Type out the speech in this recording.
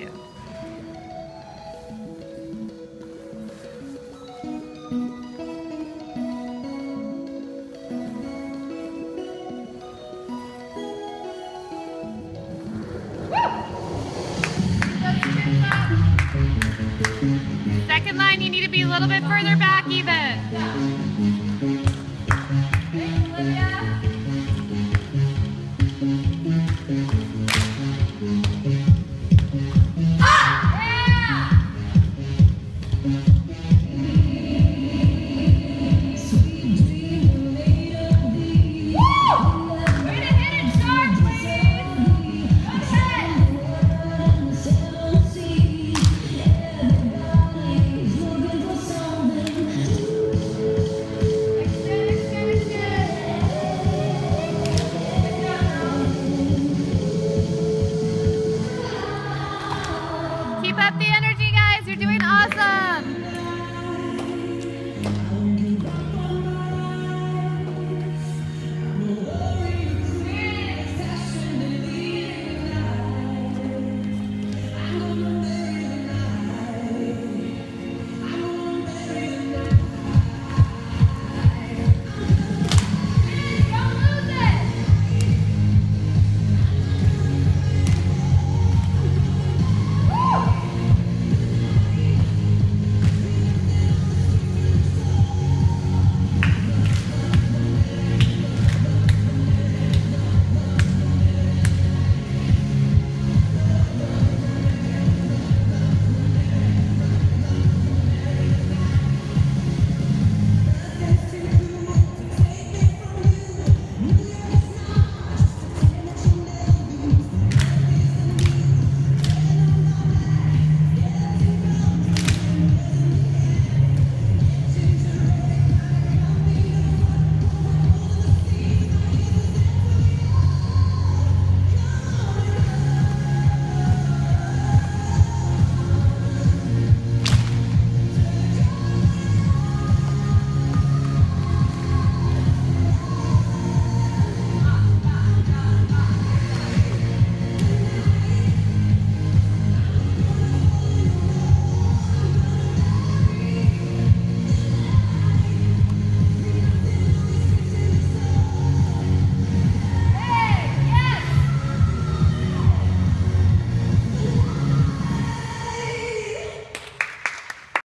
too. Second line, you need to be a little bit further back even. Keep up the energy, guys. You're doing awesome.